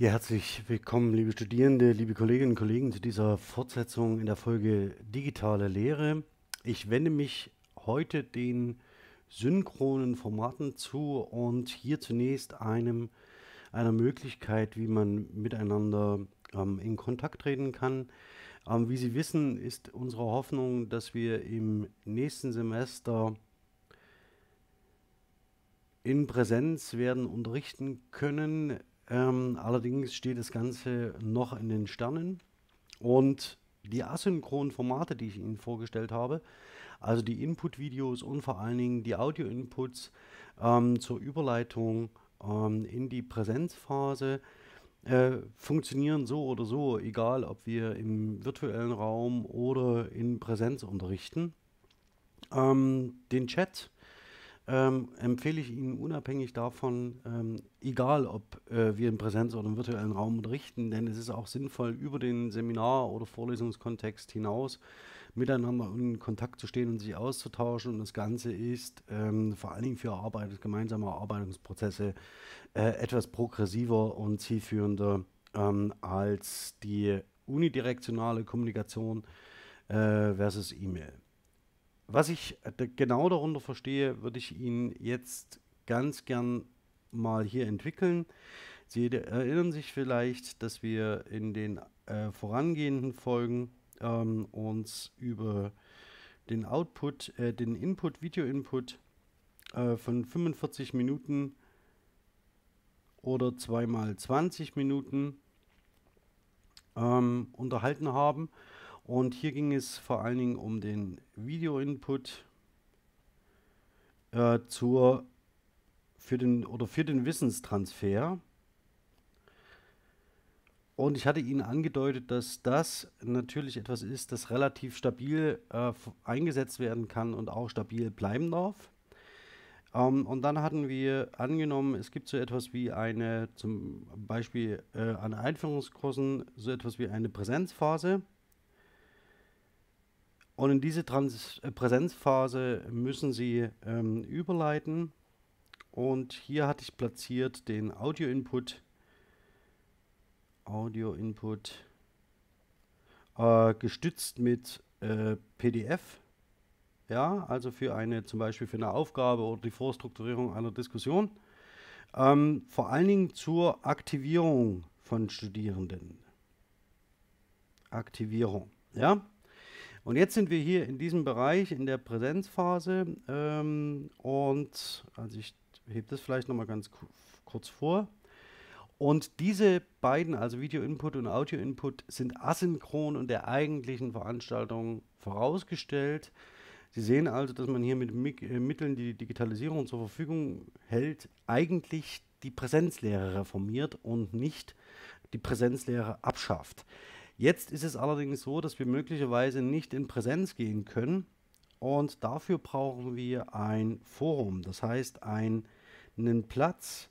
Ja, herzlich willkommen, liebe Studierende, liebe Kolleginnen und Kollegen, zu dieser Fortsetzung in der Folge Digitale Lehre. Ich wende mich heute den synchronen Formaten zu und hier zunächst einem, einer Möglichkeit, wie man miteinander ähm, in Kontakt treten kann. Ähm, wie Sie wissen, ist unsere Hoffnung, dass wir im nächsten Semester in Präsenz werden unterrichten können. Ähm, allerdings steht das Ganze noch in den Sternen. Und die asynchronen Formate, die ich Ihnen vorgestellt habe, also die Input-Videos und vor allen Dingen die Audio-Inputs ähm, zur Überleitung ähm, in die Präsenzphase, äh, funktionieren so oder so, egal ob wir im virtuellen Raum oder in Präsenz unterrichten. Ähm, den Chat ähm, empfehle ich Ihnen unabhängig davon, ähm, egal ob äh, wir in Präsenz oder im virtuellen Raum unterrichten, denn es ist auch sinnvoll, über den Seminar- oder Vorlesungskontext hinaus miteinander in Kontakt zu stehen und sich auszutauschen. Und das Ganze ist ähm, vor allen Dingen für Arbeit, gemeinsame Erarbeitungsprozesse äh, etwas progressiver und zielführender ähm, als die unidirektionale Kommunikation äh, versus E-Mail. Was ich genau darunter verstehe, würde ich Ihnen jetzt ganz gern mal hier entwickeln. Sie erinnern sich vielleicht, dass wir in den äh, vorangehenden Folgen ähm, uns über den Output, äh, den Input, Video-Input äh, von 45 Minuten oder zweimal 20 Minuten ähm, unterhalten haben. Und hier ging es vor allen Dingen um den Video-Input äh, für den für den Wissenstransfer. Und ich hatte Ihnen angedeutet, dass das natürlich etwas ist, das relativ stabil äh, eingesetzt werden kann und auch stabil bleiben darf. Ähm, und dann hatten wir angenommen, es gibt so etwas wie eine, zum Beispiel äh, an Einführungskursen, so etwas wie eine Präsenzphase. Und in diese Trans äh, Präsenzphase müssen Sie ähm, überleiten. Und hier hatte ich platziert den Audio-Input. Audio-Input äh, gestützt mit äh, PDF. Ja, also für eine, zum Beispiel für eine Aufgabe oder die Vorstrukturierung einer Diskussion. Ähm, vor allen Dingen zur Aktivierung von Studierenden. Aktivierung, ja. Und jetzt sind wir hier in diesem Bereich in der Präsenzphase ähm, und also ich hebe das vielleicht nochmal ganz kurz vor. Und diese beiden, also Video-Input und Audio-Input, sind asynchron und der eigentlichen Veranstaltung vorausgestellt. Sie sehen also, dass man hier mit äh, Mitteln, die die Digitalisierung zur Verfügung hält, eigentlich die Präsenzlehre reformiert und nicht die Präsenzlehre abschafft. Jetzt ist es allerdings so, dass wir möglicherweise nicht in Präsenz gehen können und dafür brauchen wir ein Forum, das heißt ein, einen Platz,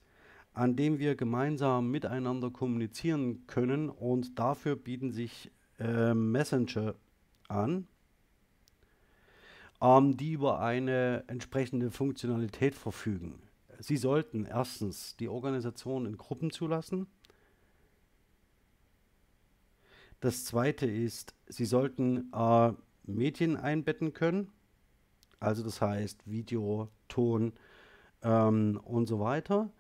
an dem wir gemeinsam miteinander kommunizieren können und dafür bieten sich äh, Messenger an, ähm, die über eine entsprechende Funktionalität verfügen. Sie sollten erstens die Organisation in Gruppen zulassen, das zweite ist, Sie sollten äh, Medien einbetten können, also das heißt Video, Ton ähm, und so weiter.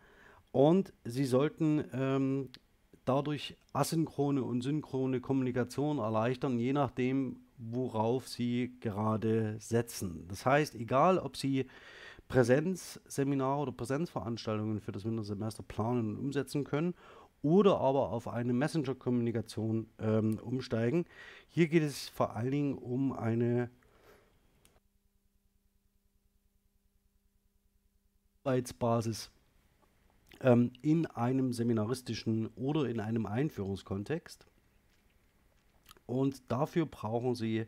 Und Sie sollten ähm, dadurch asynchrone und synchrone Kommunikation erleichtern, je nachdem, worauf Sie gerade setzen. Das heißt, egal ob Sie Präsenzseminare oder Präsenzveranstaltungen für das Wintersemester planen und umsetzen können oder aber auf eine Messenger-Kommunikation ähm, umsteigen. Hier geht es vor allen Dingen um eine Arbeitsbasis ähm, in einem seminaristischen oder in einem Einführungskontext. Und dafür brauchen Sie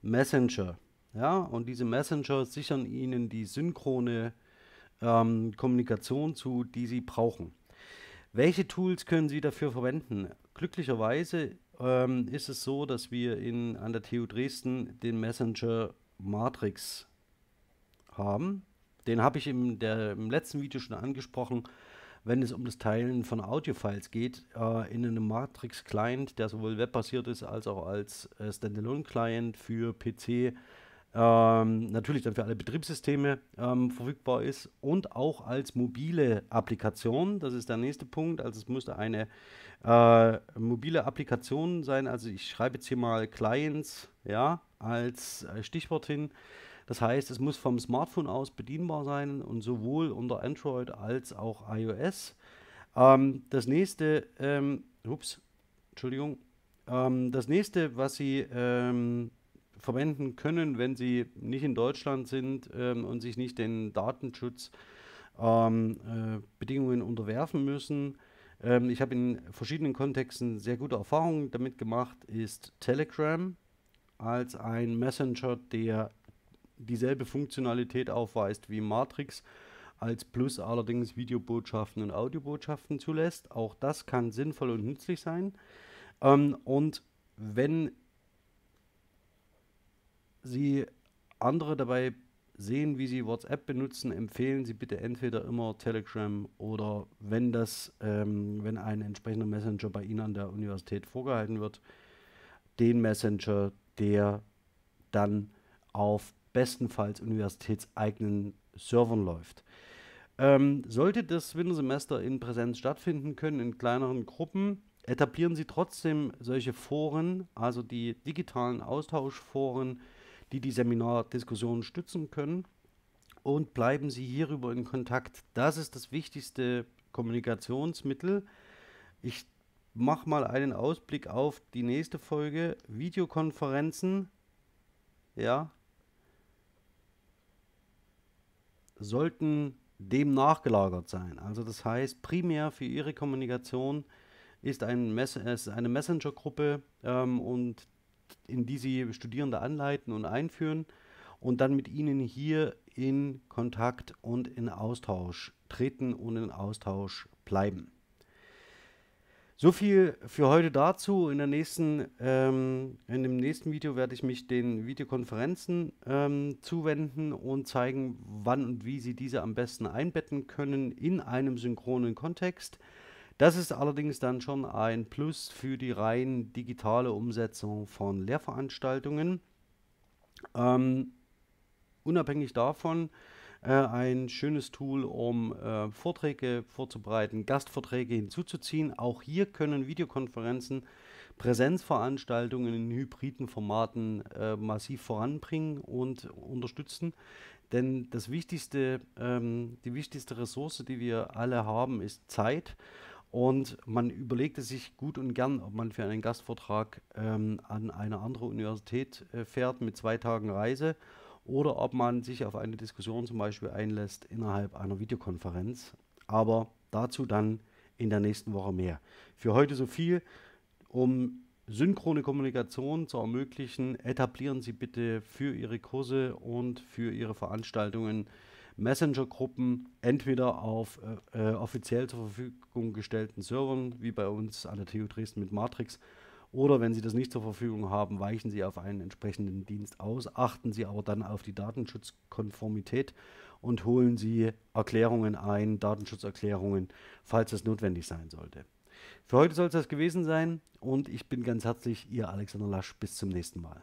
Messenger. Ja, und diese Messenger sichern Ihnen die synchrone ähm, Kommunikation zu, die Sie brauchen. Welche Tools können Sie dafür verwenden? Glücklicherweise ähm, ist es so, dass wir in, an der TU Dresden den Messenger Matrix haben. Den habe ich im, der, im letzten Video schon angesprochen. wenn es um das Teilen von Audiofiles geht, äh, in einem Matrix-Client, der sowohl webbasiert ist als auch als äh, Standalone-Client für PC, ähm, natürlich dann für alle Betriebssysteme ähm, verfügbar ist und auch als mobile Applikation. Das ist der nächste Punkt. Also es müsste eine äh, mobile Applikation sein. Also ich schreibe jetzt hier mal Clients, ja, als äh, Stichwort hin. Das heißt, es muss vom Smartphone aus bedienbar sein und sowohl unter Android als auch iOS. Ähm, das nächste, ähm, ups, Entschuldigung, ähm, das nächste, was Sie ähm, verwenden können, wenn Sie nicht in Deutschland sind ähm, und sich nicht den Datenschutzbedingungen ähm, äh, unterwerfen müssen, ich habe in verschiedenen Kontexten sehr gute Erfahrungen damit gemacht, ist Telegram als ein Messenger, der dieselbe Funktionalität aufweist wie Matrix, als Plus allerdings Videobotschaften und Audiobotschaften zulässt. Auch das kann sinnvoll und nützlich sein. Ähm, und wenn Sie andere dabei sehen, wie sie WhatsApp benutzen, empfehlen Sie bitte entweder immer Telegram oder wenn das, ähm, wenn ein entsprechender Messenger bei Ihnen an der Universität vorgehalten wird, den Messenger, der dann auf bestenfalls universitätseigenen Servern läuft. Ähm, sollte das Wintersemester in Präsenz stattfinden können, in kleineren Gruppen, etablieren Sie trotzdem solche Foren, also die digitalen Austauschforen, die die Seminardiskussionen stützen können und bleiben Sie hierüber in Kontakt. Das ist das wichtigste Kommunikationsmittel. Ich mache mal einen Ausblick auf die nächste Folge. Videokonferenzen, ja, sollten dem nachgelagert sein. Also das heißt, primär für Ihre Kommunikation ist, ein Mess eine Messenger-Gruppe ähm, und in die Sie Studierende anleiten und einführen und dann mit ihnen hier in Kontakt und in Austausch treten und in Austausch bleiben. So viel für heute dazu. In, der nächsten, ähm, in dem nächsten Video werde ich mich den Videokonferenzen ähm, zuwenden und zeigen, wann und wie Sie diese am besten einbetten können in einem synchronen Kontext. Das ist allerdings dann schon ein Plus für die rein digitale Umsetzung von Lehrveranstaltungen. Ähm, unabhängig davon äh, ein schönes Tool, um äh, Vorträge vorzubereiten, Gastvorträge hinzuzuziehen. Auch hier können Videokonferenzen Präsenzveranstaltungen in hybriden Formaten äh, massiv voranbringen und unterstützen. Denn das wichtigste, ähm, die wichtigste Ressource, die wir alle haben, ist Zeit. Und man überlegte sich gut und gern, ob man für einen Gastvortrag ähm, an eine andere Universität äh, fährt mit zwei Tagen Reise oder ob man sich auf eine Diskussion zum Beispiel einlässt innerhalb einer Videokonferenz. Aber dazu dann in der nächsten Woche mehr. Für heute so viel. Um synchrone Kommunikation zu ermöglichen, etablieren Sie bitte für Ihre Kurse und für Ihre Veranstaltungen Messenger-Gruppen entweder auf äh, äh offiziell zur Verfügung gestellten Servern, wie bei uns an der TU Dresden mit Matrix, oder wenn Sie das nicht zur Verfügung haben, weichen Sie auf einen entsprechenden Dienst aus, achten Sie aber dann auf die Datenschutzkonformität und holen Sie Erklärungen ein, Datenschutzerklärungen, falls es notwendig sein sollte. Für heute soll es das gewesen sein und ich bin ganz herzlich Ihr Alexander Lasch. Bis zum nächsten Mal.